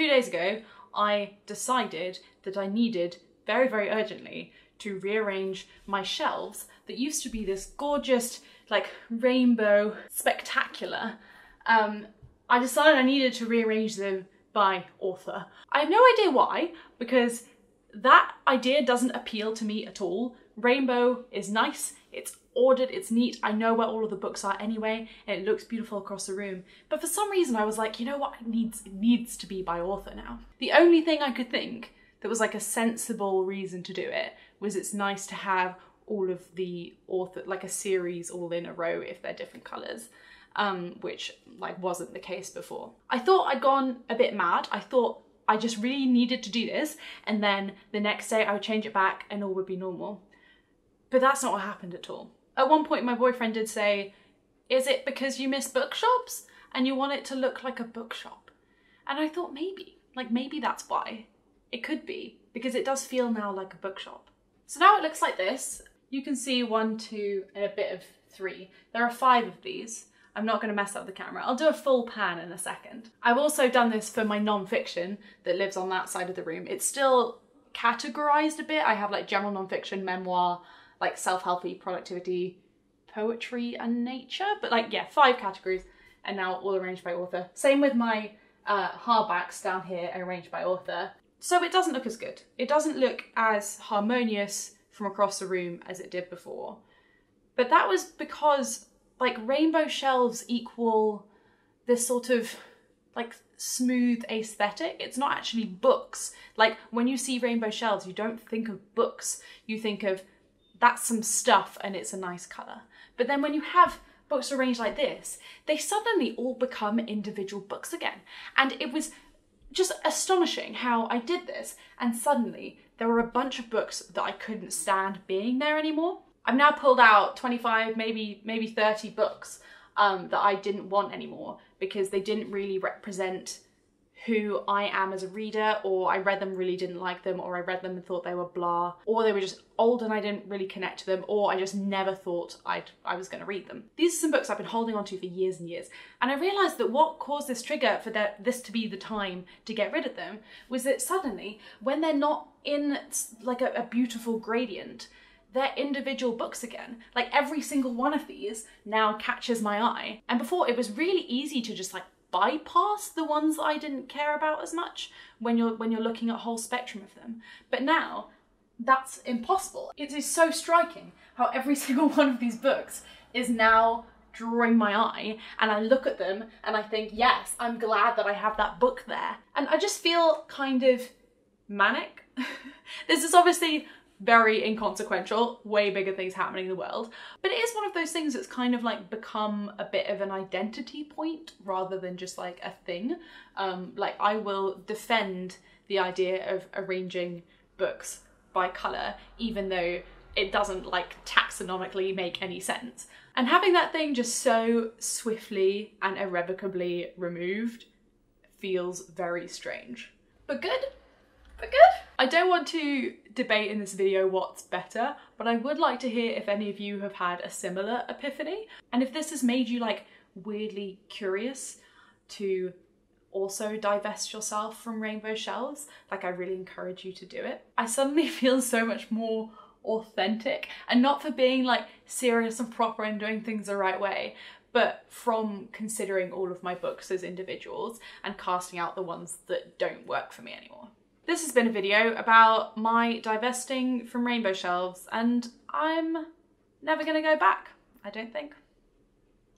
two days ago, I decided that I needed very, very urgently to rearrange my shelves that used to be this gorgeous, like rainbow spectacular. Um, I decided I needed to rearrange them by author. I have no idea why, because that idea doesn't appeal to me at all. Rainbow is nice, it's ordered, it's neat, I know where all of the books are anyway, and it looks beautiful across the room. But for some reason I was like, you know what, it needs, it needs to be by author now. The only thing I could think that was like a sensible reason to do it was it's nice to have all of the author, like a series all in a row if they're different colours. Um, which like wasn't the case before. I thought I'd gone a bit mad. I thought I just really needed to do this and then the next day I would change it back and all would be normal. But that's not what happened at all. At one point my boyfriend did say, is it because you miss bookshops and you want it to look like a bookshop? And I thought maybe, like maybe that's why. It could be, because it does feel now like a bookshop. So now it looks like this. You can see one, two, and a bit of three. There are five of these. I'm not going to mess up the camera. I'll do a full pan in a second. I've also done this for my non-fiction that lives on that side of the room. It's still categorized a bit. I have like general non-fiction, memoir, like self-helpy, productivity, poetry and nature. But like, yeah, five categories and now all arranged by author. Same with my uh, hardbacks down here arranged by author. So it doesn't look as good. It doesn't look as harmonious from across the room as it did before. But that was because like rainbow shelves equal this sort of like smooth aesthetic. It's not actually books. Like when you see rainbow shelves, you don't think of books. You think of that's some stuff and it's a nice colour. But then when you have books arranged like this, they suddenly all become individual books again. And it was just astonishing how I did this and suddenly there were a bunch of books that I couldn't stand being there anymore. I've now pulled out 25, maybe maybe 30 books um, that I didn't want anymore because they didn't really represent who I am as a reader, or I read them, really didn't like them, or I read them and thought they were blah, or they were just old and I didn't really connect to them, or I just never thought I'd, I was going to read them. These are some books I've been holding on to for years and years, and I realised that what caused this trigger for that, this to be the time to get rid of them was that suddenly, when they're not in like a, a beautiful gradient, they're individual books again. Like every single one of these now catches my eye. And before it was really easy to just like bypass the ones that I didn't care about as much when you're when you're looking at a whole spectrum of them. But now that's impossible. It is so striking how every single one of these books is now drawing my eye and I look at them and I think, yes, I'm glad that I have that book there. And I just feel kind of manic. this is obviously very inconsequential, way bigger things happening in the world. But it is one of those things that's kind of like become a bit of an identity point rather than just like a thing. Um, like I will defend the idea of arranging books by colour, even though it doesn't like taxonomically make any sense. And having that thing just so swiftly and irrevocably removed feels very strange. But good. I don't want to debate in this video what's better, but I would like to hear if any of you have had a similar epiphany and if this has made you like weirdly curious to also divest yourself from rainbow shelves, like I really encourage you to do it. I suddenly feel so much more authentic and not for being like serious and proper and doing things the right way, but from considering all of my books as individuals and casting out the ones that don't work for me anymore. This has been a video about my divesting from rainbow shelves and I'm never gonna go back, I don't think.